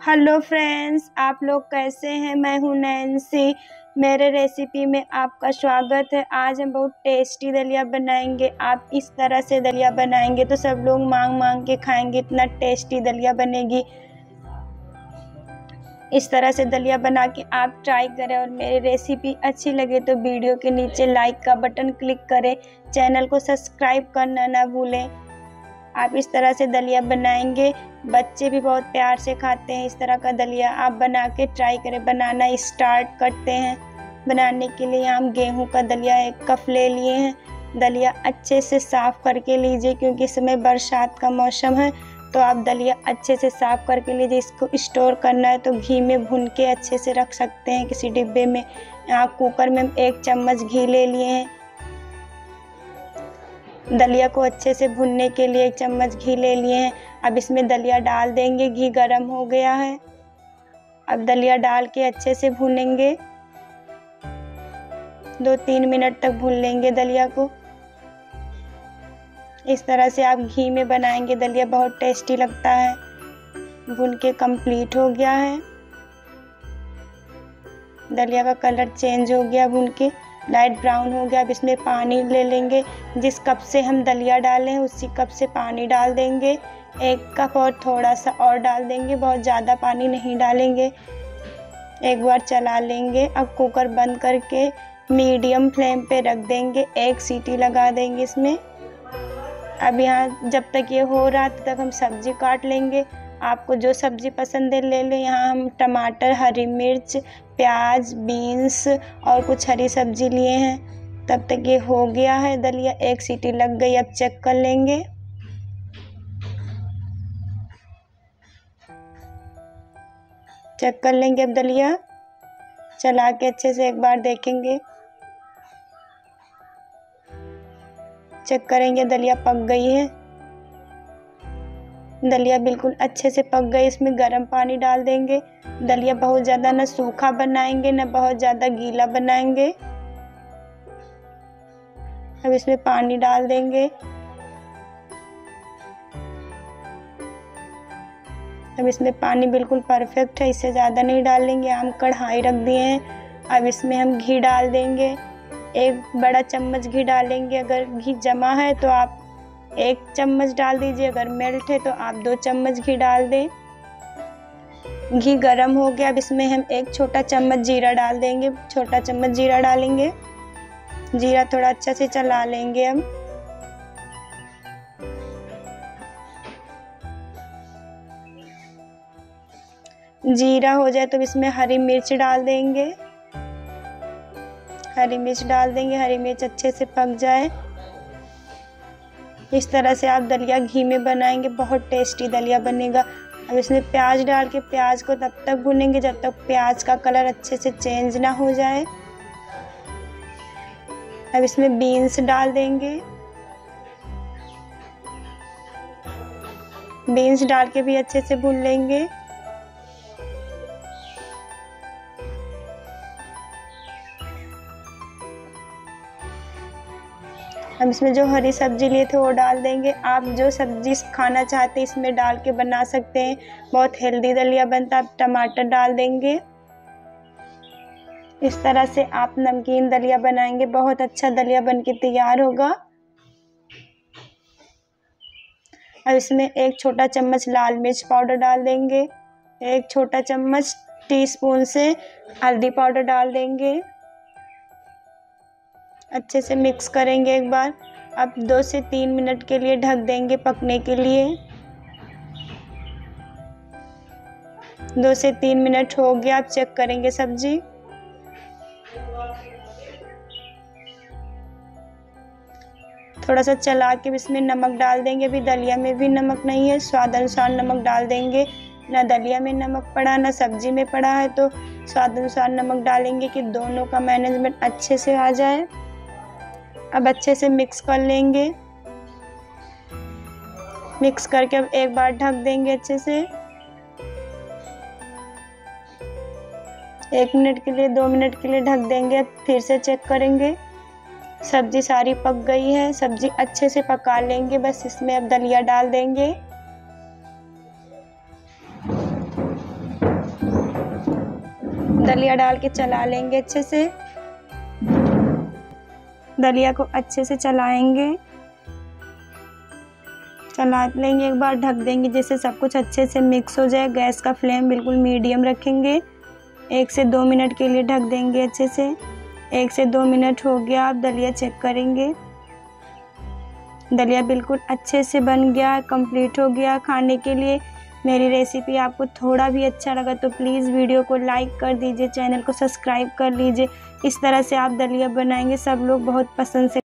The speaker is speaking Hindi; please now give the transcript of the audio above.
हेलो फ्रेंड्स, आप लोग कैसे हैं? मैं हूँ नैन्सी। मेरे रेसिपी में आपका स्वागत है। आज हम बहुत टेस्टी दलिया बनाएँगे। आप इस तरह से दलिया बनाएँगे तो सब लोग मांग मांग के खाएँगे। इतना टेस्टी दलिया बनेगी। इस तरह से दलिया बना के आप ट्राई करें और मेरी रेसिपी अच्छी लगे तो वीडियो के नीचे लाइक का बटन क्लिक करें। चैनल को सब्सक्राइब करना ना भूलें। आप इस तरह से दलिया बनाएँगे। बच्चे भी बहुत प्यार से खाते हैं, इस तरह का दलिया आप बना के ट्राई करें, बनाना स्टार्ट करते हैं। बनाने के लिए हम गेहूँ का दलिया एक कप ले लिए हैं। दलिया अच्छे से साफ़ करके लीजिए क्योंकि इस समय बरसात का मौसम है तो आप दलिया अच्छे से साफ़ करके लीजिए। इसको स्टोर करना है तो घी में भून के अच्छे से रख सकते हैं किसी डिब्बे में। यहाँ कुकर में एक चम्मच घी ले लिए हैं। दलिया को अच्छे से भुनने के लिए एक चम्मच घी ले लिए हैं। अब इसमें दलिया डाल देंगे, घी गर्म हो गया है। अब दलिया डाल के अच्छे से भूनेंगे। दो तीन मिनट तक भून लेंगे दलिया को। इस तरह से आप घी में बनाएँगे, दलिया बहुत टेस्टी लगता है। भून के कंप्लीट हो गया है। दलिया का कलर चेंज हो गया भून के। लाइट ब्राउन हो गया, अब इसमें पानी ले लेंगे। जिस कप से हम दलिया डालें उसी कप से पानी डाल देंगे। एक कप और थोड़ा सा और डाल देंगे, बहुत ज़्यादा पानी नहीं डालेंगे। एक बार चला लेंगे, अब कुकर बंद करके मीडियम फ्लेम पे रख देंगे, एक सीटी लगा देंगे इसमें। अब यहाँ जब तक ये हो रहा, तब तक हम सब्ज़ी काट लेंगे। आपको जो सब्ज़ी पसंद है, ले लें। यहाँ हम टमाटर, हरी मिर्च प्याज, बीन्स और कुछ हरी सब्ज़ी लिए हैं। तब तक ये हो गया है। दलिया एक सीटी लग गई। अब चेक कर लेंगे। चेक कर लेंगे अब दलिया। चला के अच्छे से एक बार देखेंगे। चेक करेंगे दलिया पक गई है। दलिया बिल्कुल अच्छे से पक गई, इसमें गर्म पानी डाल देंगे। दलिया बहुत ज़्यादा ना सूखा बनाएँगे, ना बहुत ज़्यादा गीला बनाएँगे। अब इसमें पानी डाल देंगे। अब इसमें पानी बिल्कुल परफेक्ट है, इससे ज़्यादा नहीं डालेंगे। हम कढ़ाई रख दिए हैं, अब इसमें हम घी डाल देंगे। एक बड़ा चम्मच घी डालेंगे। अगर घी जमा है तो आप एक चम्मच डाल दीजिए, अगर मेल्ट है तो आप दो चम्मच घी डाल दें। घी गरम हो गया, अब इसमें हम एक छोटा चम्मच जीरा डाल देंगे। छोटा चम्मच जीरा डालेंगे। जीरा थोड़ा अच्छा से चला लेंगे हम। जीरा हो जाए तो इसमें हरी मिर्च डाल देंगे। हरी मिर्च डाल देंगे, हरी मिर्च अच्छे से पक जाए। इस तरह से आप दलिया घी में बनाएँगे, बहुत टेस्टी दलिया बनेगा। अब इसमें प्याज डाल के प्याज को तब तक भुनेंगे जब तक प्याज का कलर अच्छे से चेंज ना हो जाए। अब इसमें बीन्स डाल देंगे। बीन्स डाल के भी अच्छे से भून लेंगे। हम इसमें जो हरी सब्ज़ी लिए थे वो डाल देंगे। आप जो सब्ज़ी खाना चाहते हैं, इसमें डाल के बना सकते हैं। बहुत हेल्दी दलिया बनता है, आप टमाटर डाल देंगे। इस तरह से आप नमकीन दलिया बनाएँगे। बहुत अच्छा दलिया बन के तैयार होगा। अब इसमें एक छोटा चम्मच लाल मिर्च पाउडर डाल देंगे। एक छोटा चम्मच टीस्पून से हल्दी पाउडर डाल देंगे। अच्छे से मिक्स करेंगे एक बार। अब दो से तीन मिनट के लिए ढक देंगे पकने के लिए। दो से तीन मिनट हो गया, आप चेक करेंगे सब्ज़ी। थोड़ा सा चला के इसमें नमक डाल देंगे। अभी दलिया में भी नमक नहीं है, स्वाद अनुसार नमक डाल देंगे। ना दलिया में नमक पड़ा, ना सब्ज़ी में पड़ा है तो स्वाद अनुसार नमक डालेंगे कि दोनों का मैनेजमेंट अच्छे से आ जाए। अब अच्छे से मिक्स कर लेंगे। मिक्स करके अब एक बार ढक देंगे अच्छे से। एक मिनट के लिए, दो मिनट के लिए ढक देंगे फिर से चेक करेंगे। सब्ज़ी सारी पक गई है, सब्ज़ी अच्छे से पका लेंगे, बस इसमें अब दलिया डाल देंगे। दलिया डाल के चला लेंगे अच्छे से। दलिया को अच्छे से चलाएँगे। चला लेंगे, एक बार ढक देंगे जिससे सब कुछ अच्छे से मिक्स हो जाए। गैस का फ्लेम बिल्कुल मीडियम रखेंगे। एक से दो मिनट के लिए ढक देंगे अच्छे से। एक से दो मिनट हो गया, आप दलिया चेक करेंगे। दलिया बिल्कुल अच्छे से बन गया कंप्लीट हो गया। खाने के लिए मेरी रेसिपी आपको थोड़ा भी अच्छा लगा तो प्लीज़ वीडियो को लाइक कर दीजिए चैनल को सब्सक्राइब कर लीजिए। इस तरह से आप दलिया बनाएँगे, सब लोग बहुत पसंद से